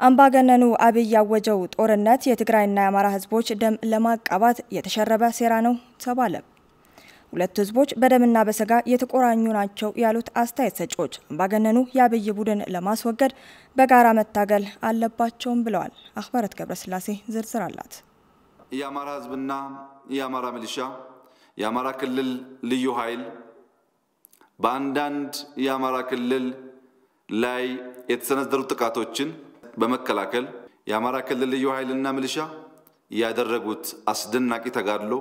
አምባገነኑ አብይ ያወጀው ጦርነት የትግራይና የአማራ ህዝቦች ደም ለማቃባት የተሸረበ ሴራ ነው ተባለ። ሁለቱ ህዝቦች በደምና በስጋ የተቆራኙ ናቸው ያሉት አስተያየት ሰጪዎች አምባገነኑ የአብይ ቡድን ለማስወገድ በጋራ መታገል አለባቸውም ብለዋል። አክበረት ገብረስላሴ ዝርዝር አላት። የአማራ ህዝብና የአማራ ሚሊሻ፣ የአማራ ክልል ልዩ ኃይል በአንዳንድ የአማራ ክልል ላይ የተሰነዘሩ ጥቃቶችን በመከላከል የአማራ ክልል ልዩ ኃይልና ሚሊሻ ያደረጉት አስደናቂ ተጋድሎ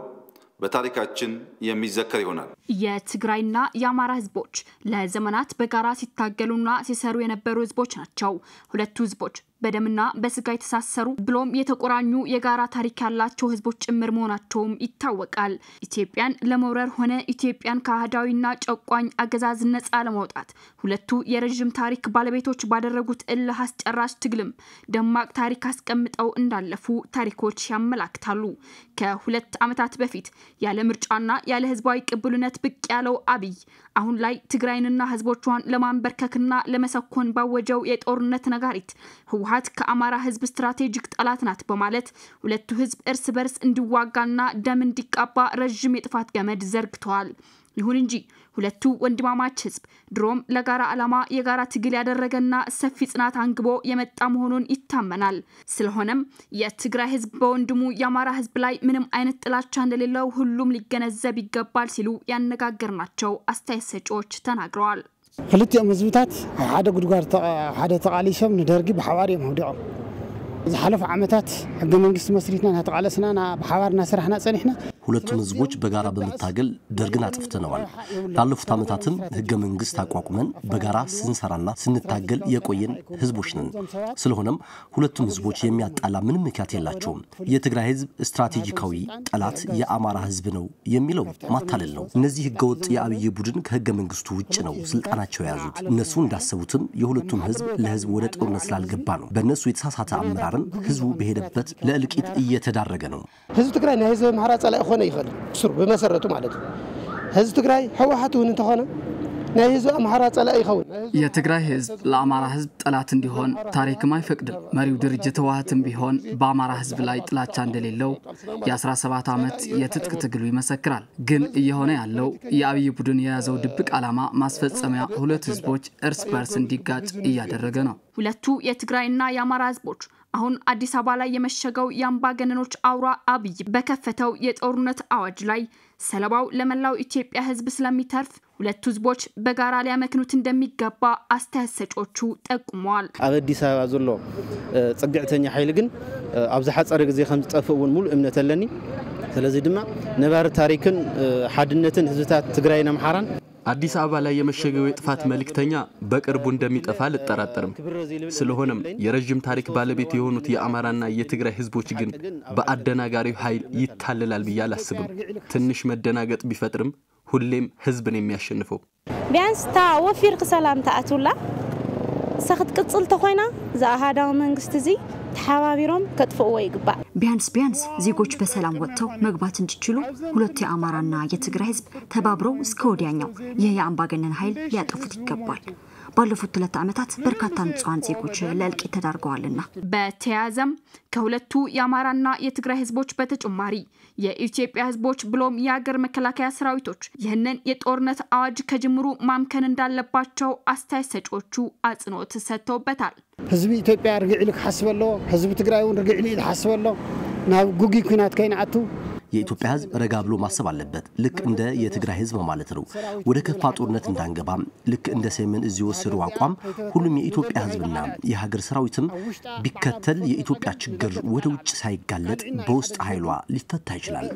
በታሪካችን የሚዘከር ይሆናል። የትግራይና የአማራ ህዝቦች ለዘመናት በጋራ ሲታገሉና ሲሰሩ የነበሩ ህዝቦች ናቸው። ሁለቱ ህዝቦች በደምና በስጋ የተሳሰሩ ብሎም የተቆራኙ የጋራ ታሪክ ያላቸው ህዝቦች ጭምር መሆናቸውም ይታወቃል። ኢትዮጵያን ለመውረር ሆነ ኢትዮጵያን ከአህዳዊና ጨቋኝ አገዛዝ ነጻ ለማውጣት ሁለቱ የረዥም ታሪክ ባለቤቶች ባደረጉት እልህ አስጨራሽ ትግልም ደማቅ ታሪክ አስቀምጠው እንዳለፉ ታሪኮች ያመላክታሉ። ከሁለት ዓመታት በፊት ያለ ምርጫና ያለ ህዝባዊ ቅቡልነት ብቅ ያለው አብይ አሁን ላይ ትግራይንና ህዝቦቿን ለማንበርከክና ለመሰኮን ባወጀው የጦርነት ነጋሪት ህወሀት ከአማራ ህዝብ strategic ጠላት ናት በማለት ሁለቱ ህዝብ እርስ በርስ እንዲዋጋና ደም እንዲቃባ ረዥም የጥፋት ገመድ ዘርግተዋል። ይሁን እንጂ ሁለቱ ወንድማማች ህዝብ ድሮም ለጋራ ዓላማ የጋራ ትግል ያደረገና ሰፊ ጽናት አንግቦ የመጣ መሆኑን ይታመናል። ስለሆነም የትግራይ ህዝብ በወንድሙ የአማራ ህዝብ ላይ ምንም አይነት ጥላቻ እንደሌለው ሁሉም ሊገነዘብ ይገባል ሲሉ ያነጋገርናቸው አስተያየት ሰጪዎች ተናግረዋል። ክልቲኦም ህዝብታት ኣብ ሓደ ጉድጓድ ሓደ ተቃሊሶም ንደርጊ ብሓባር እዮም ኣውዲቖም ዝሓለፉ ዓመታት ሕገ መንግስቲ መስሪትና እናተቃለስና ብሓባር እናስራሕና ፀኒሕና ሁለቱም ህዝቦች በጋራ በመታገል ደርግን አጥፍተነዋል። ላለፉት ዓመታትም ህገ መንግስት አቋቁመን በጋራ ስንሰራና ስንታገል የቆየን ህዝቦች ነን። ስለሆነም ሁለቱም ህዝቦች የሚያጣላ ምንም ምክንያት የላቸውም። የትግራይ ህዝብ ስትራቴጂካዊ ጠላት የአማራ ህዝብ ነው የሚለው ማታለል ነው። እነዚህ ህገወጥ የአብይ ቡድን ከህገ መንግስቱ ውጭ ነው ስልጣናቸው የያዙት። እነሱ እንዳሰቡትም የሁለቱም ህዝብ ለህዝብ ወደ ጦርነት ስላልገባ ነው። በእነሱ የተሳሳተ አመራርም ህዝቡ በሄደበት ለእልቂት እየተዳረገ ነው። ህዝቢ ትግራይ ናይ ፀላኢ ክኾነ ይኽእል ስሩ ብመሰረቱ ማለት እዩ ህዝቢ ትግራይ ሕወሓት እውን እንተኾነ ናይ ህዝቢ ኣምሃራ ፀላኢ ይኸውን። የትግራይ ህዝብ ለአማራ ህዝብ ጠላት እንዲሆን ታሪክም አይፈቅድም። መሪው ድርጅት ህወሓትም ቢሆን በአማራ ህዝብ ላይ ጥላቻ እንደሌለው የ17 ዓመት የትጥቅ ትግሉ ይመሰክራል። ግን እየሆነ ያለው የአብይ ቡድን የያዘው ድብቅ ዓላማ ማስፈጸሚያ ሁለት ህዝቦች እርስ በርስ እንዲጋጭ እያደረገ ነው። ሁለቱ የትግራይና የአማራ ህዝቦች አሁን አዲስ አበባ ላይ የመሸገው የአምባገነኖች አውራ አብይ በከፈተው የጦርነት አዋጅ ላይ ሰለባው ለመላው ኢትዮጵያ ህዝብ ስለሚተርፍ ሁለቱ ህዝቦች በጋራ ሊያመክኑት እንደሚገባ አስተያየት ሰጪዎቹ ጠቁመዋል። ኣብ ኣዲስ ኣበባ ዘሎ ፀግዕተኛ ሓይሊ ግን ኣብ ዝሓፀረ ግዜ ከም ዝጠፍእ እውን ሙሉእ እምነት ኣለኒ ስለዚ ድማ ነባሪ ታሪክን ሓድነትን ህዝብታት ትግራይን ኣምሓራን አዲስ አበባ ላይ የመሸገው የጥፋት መልእክተኛ በቅርቡ እንደሚጠፋ አልጠራጠርም። ስለሆነም የረዥም ታሪክ ባለቤት የሆኑት የአማራና የትግራይ ህዝቦች ግን በአደናጋሪው ኃይል ይታለላል ብዬ አላስብም። ትንሽ መደናገጥ ቢፈጥርም ሁሌም ህዝብን የሚያሸንፈው ቢያንስ ታ ወፊርክ ሰላም ተኣትውላ ሰክትቅፅል ተኮይና ዝኣሃዳዊ መንግስቲ እዚ ተሓባቢሮም ከጥፍእዎ ይግባእ። ቢያንስ ቢያንስ ዜጎች በሰላም ወጥተው መግባት እንዲችሉ ሁለቱ የአማራና የትግራይ ህዝብ ተባብረው እስከ ወዲያኛው ይህ የአምባገነን ኃይል ሊያጠፉት ይገባል። ባለፉት ሁለት ዓመታት በርካታ ንጹሐን ዜጎች ለእልቂት ተዳርገዋልና። በተያያዘም ከሁለቱ የአማራና የትግራይ ህዝቦች በተጨማሪ የኢትዮጵያ ህዝቦች ብሎም የሀገር መከላከያ ሰራዊቶች ይህንን የጦርነት አዋጅ ከጅምሩ ማምከን እንዳለባቸው አስተያየት ሰጪዎቹ አጽንኦት ሰጥተውበታል። ህዝቢ ኢትዮጵያ ርግዕ ኢሉ ክሓስብ ኣለዎ ህዝቢ ትግራይ እውን ርግዕ ኢሉ ክሓስብ ኣሎ ናብ ጉጊ ኩናት ከይንኣቱ የኢትዮጵያ ህዝብ ረጋ ብሎ ማሰብ አለበት። ልክ እንደ የትግራይ ህዝብ ማለት ነው። ወደ ከፋ ጦርነት እንዳንገባም ልክ እንደ ሰሜን እዝ የወሰደው አቋም ሁሉም የኢትዮጵያ ህዝብና የሀገር ሰራዊትም ቢከተል የኢትዮጵያ ችግር ወደ ውጭ ሳይጋለጥ በውስጥ ኃይሏ ሊፈታ ይችላል።